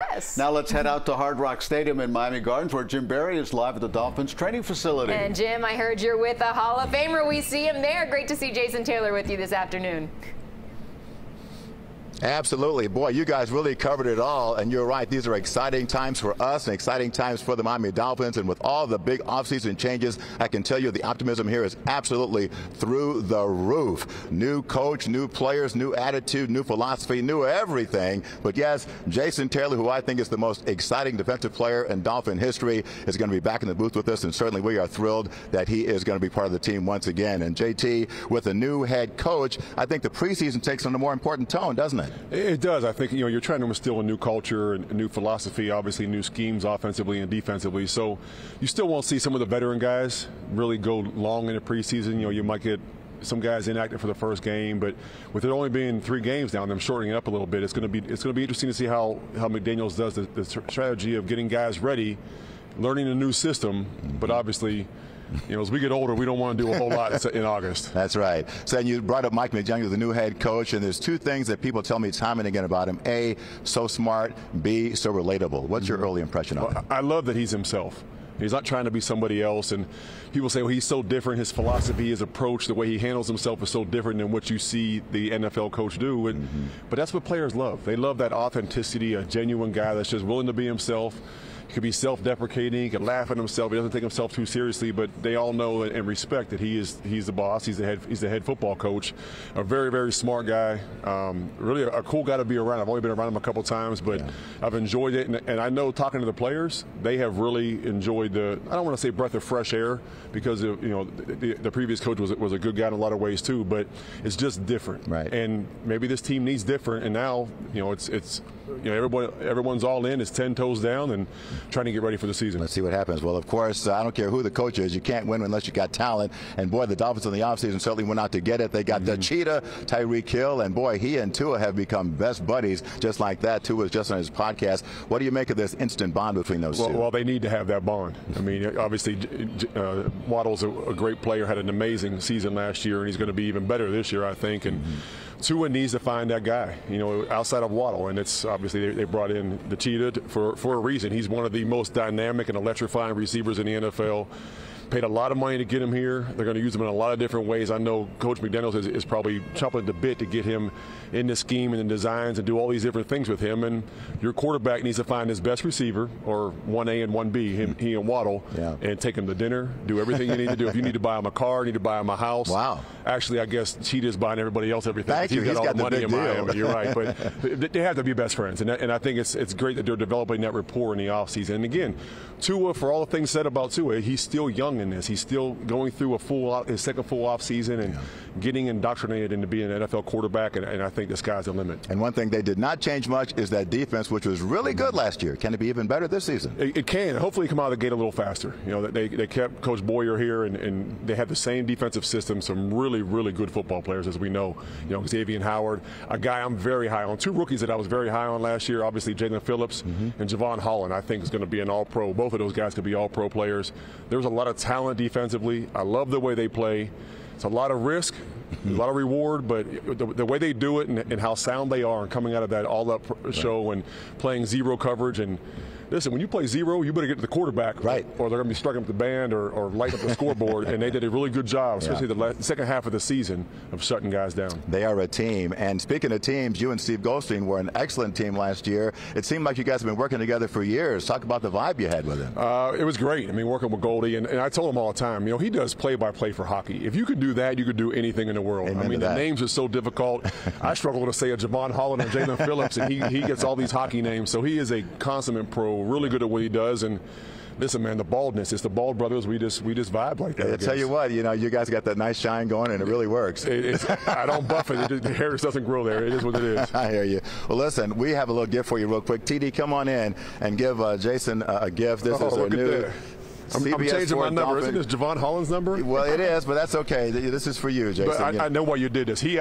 Yes. Now let's head out to Hard Rock Stadium in Miami Gardens where Jim Berry is live at the Dolphins training facility. And Jim, I heard you're with a Hall of Famer. We see him there. Great to see Jason Taylor with you this afternoon. Absolutely. Boy, you guys really covered it all. And you're right. These are exciting times for us and exciting times for the Miami Dolphins. And with all the big offseason changes, I can tell you the optimism here is absolutely through the roof. New coach, new players, new attitude, new philosophy, new everything. But yes, Jason Taylor, who I think is the most exciting defensive player in Dolphin history, is going to be back in the booth with us. And certainly we are thrilled that he is going to be part of the team once again. And JT, with a new head coach, I think the preseason takes on a more important tone, doesn't it? It does. I think you know you're trying to instill a new culture, and a new philosophy, obviously new schemes offensively and defensively. So you still won't see some of the veteran guys really go long in the preseason. You know, you might get some guys inactive for the first game, but with it only being three games now and them shortening it up a little bit, it's going to be it's going to be interesting to see how how McDaniel's does the, the strategy of getting guys ready, learning a new system, but obviously you know, as we get older, we don't want to do a whole lot in August. That's right. So you brought up Mike McDaniel, the new head coach, and there's two things that people tell me time and again about him. A, so smart. B, so relatable. What's your early impression of well, him? I love that he's himself. He's not trying to be somebody else. And people say, well, he's so different. His philosophy, his approach, the way he handles himself is so different than what you see the NFL coach do. And, mm-hmm. But that's what players love. They love that authenticity, a genuine guy that's just willing to be himself. He could be self-deprecating. He could laugh at himself. He doesn't take himself too seriously, but they all know and respect that he is he's the boss. He's the head. He's the head football coach. A very very smart guy. Um, really a, a, cool guy to be around. I've only been around him a couple times, but yeah. I've enjoyed it. And, and, I know talking to the players, they have really enjoyed the. I don't want to say breath of fresh air because of, you know the, the, previous coach was was a good guy in a lot of ways too, but it's just different. Right. And maybe this team needs different. And now you know it's it's you know everyone everyone's all in. It's ten toes down and trying to get ready for the season. Let's see what happens. Well, of course, uh, I don't care who the coach is. You can't win unless you got talent. And boy, the Dolphins in the offseason certainly went out to get it. They got mm-hmm. the cheetah, Tyreek Hill, and boy, he and Tua have become best buddies just like that. Tua was just on his podcast. What do you make of this instant bond between those well, two? Well, they need to have that bond. I mean, obviously, uh, Waddle's a, a, great player, had an amazing season last year, and he's going to be even better this year, I think. And mm-hmm. Tua needs to find that guy, you know, outside of Waddle, and it's obviously they, they brought in the cheetah for for a reason. He's one of the most dynamic and electrifying receivers in the NFL paid a lot of money to get him here. They're going to use him in a lot of different ways. I know Coach McDaniels is, is probably chopping the bit to get him in the scheme and the designs and do all these different things with him. And your quarterback needs to find his best receiver, or 1A and 1B, him, he and Waddle, yeah. and take him to dinner, do everything you need to do. If you need to buy him a car, you need to buy him a house. Wow. Actually, I guess Cheetah's buying everybody else everything. Thank he's you. got he's all got the money in deal. Miami. You're right. But they have to be best friends. And, and I think it's, it's great that they're developing that rapport in the offseason. And again, Tua, for all the things said about Tua, he's still young in this. He's still going through a full his second full off season and yeah. getting indoctrinated into being an NFL quarterback. And, and, I think the sky's the limit. And one thing they did not change much is that defense, which was really good last year. Can it be even better this season? It, it can. Hopefully, come out of the gate a little faster. You know, they they kept Coach Boyer here, and, and they had the same defensive system. Some really really good football players, as we know. You know, Xavier Howard, a guy I'm very high on. Two rookies that I was very high on last year. Obviously, Jaelan Phillips mm-hmm. and Jevon Holland. I think is going to be an All Pro. Both of those guys could be All Pro players. There's a lot of talent defensively. I love the way they play. It's a lot of risk, a lot of reward, but the, the way they do it and, and, how sound they are and coming out of that all-up show and playing zero coverage and listen, when you play zero, you better get to the quarterback, right? Or they're going to be striking up the band or, or lighting up the scoreboard. and they did a really good job, especially yeah. the second half of the season, of shutting guys down. They are a team. And speaking of teams, you and Steve Goldstein were an excellent team last year. It seemed like you guys have been working together for years. Talk about the vibe you had with him. Uh, it was great. I mean, working with Goldie, and, and I told him all the time, you know, he does play-by-play for hockey. If you could do that, you could do anything in the world. Amen I mean, the names are so difficult. I struggle to say a Jevon Holland or Jaelan Phillips, and he, he gets all these hockey names. So he is a consummate pro, really good at what he does. And listen, man, the baldness, it's the bald brothers. We just we just vibe like that. I, I tell you what, you know, you guys got that nice shine going, and it really works. It, I don't buff it. it the hair just doesn't grow there. It is what it is. I hear you. Well, listen, we have a little gift for you, real quick. TD, come on in and give uh, Jason a gift. This oh, is a new. That. I'm, I'm changing my number. Isn't this Jevon Holland's number? Well, it is, but that's okay. This is for you, Jason. But I, I know why you did this. He he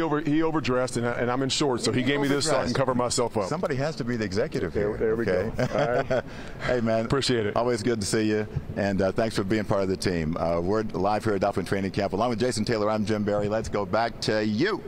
over, he overdressed, and, I, and I'm in shorts, so he, he gave me this so I can cover myself up. Somebody has to be the executive here. There, there we okay. go. Right. hey, man. Appreciate it. Always good to see you, and uh, thanks for being part of the team. Uh, we're live here at Dolphin Training Camp along with Jason Taylor. I'm Jim Berry. Let's go back to you.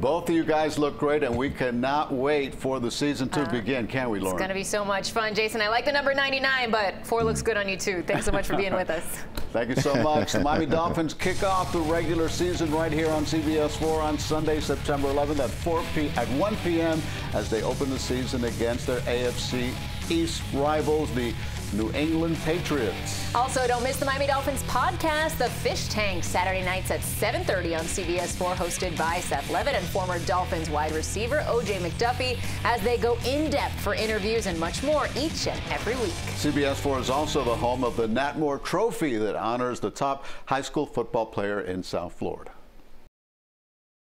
Both of you guys look great, and we cannot wait for the season to Uh, begin, can we, Lauren? It's going to be so much fun. Jason, I like the number 99, but four looks good on you too. Thanks so much for being with us. Thank you so much. the Miami Dolphins kick off the regular season right here on CBS 4 on Sunday, September 11th at 4 p at 1 p.m. as they open the season against their AFC East rivals, the New England Patriots. Also, don't miss the Miami Dolphins podcast, The Fish Tank, Saturday nights at 7:30 on CBS 4, hosted by Seth Levitt and former Dolphins wide receiver OJ McDuffie, as they go in depth for interviews and much more each and every week. CBS 4 is also the home of the Nat Moore Trophy that honors the top high school football player in South Florida.